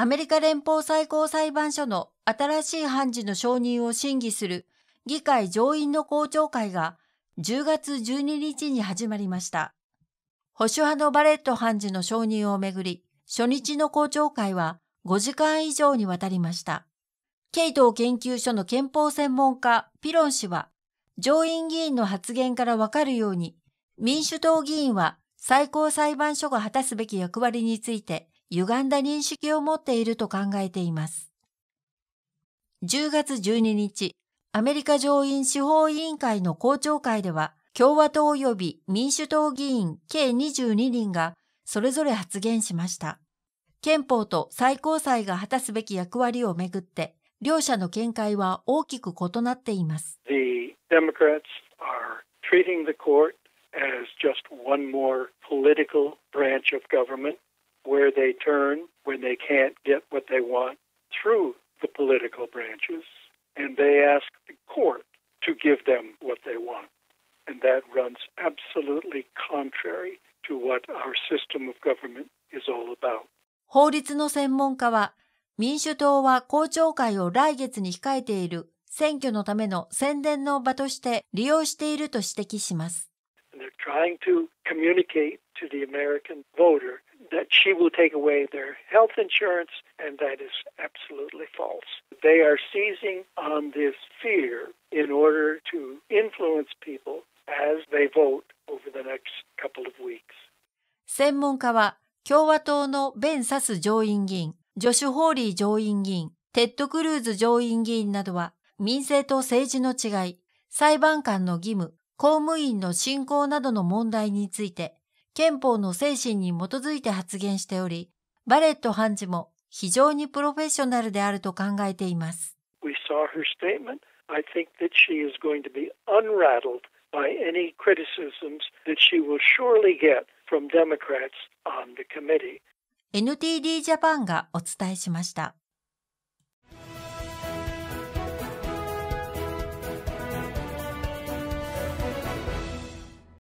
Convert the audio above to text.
アメリカ連邦最高裁判所の新しい判事の承認を審議する議会上院の公聴会が10月12日に始まりました。保守派のバレット判事の承認をめぐり、初日の公聴会は5時間以上にわたりました。ケイト研究所の憲法専門家ピロン氏は、上院議員の発言からわかるように、民主党議員は最高裁判所が果たすべき役割について歪んだ認識を持っていると考えています。10月12日、アメリカ上院司法委員会の公聴会では、共和党及び民主党議員計22人がそれぞれ発言しました。憲法と最高裁が果たすべき役割をめぐって、両者の見解は大きく異なっています。The Democrats are treating the court as just one more political branch of government where they turn when they can't get what they want through the political branches and they ask the court to give them what they want. And that runs absolutely contrary to what our system of government is all about. 法律の専門家は、民主党は公聴会を来月に控えている選挙のための宣伝の場として利用していると指摘します。They're trying to communicate to the American voter that she will take away their health insurance, and that is absolutely false. They are seizing on this fear in order to influence people as they vote over the next couple of weeks. 専門家は、共和党のベン・サス上院議員、ジョシュ・ホーリー上院議員、テッド・クルーズ上院議員などは、民政と政治の違い、裁判官の義務、公務員の信仰などの問題について、憲法の精神に基づいて発言しており、バレット判事も非常にプロフェッショナルであると考えています。NTD ジャパンがお伝えしました。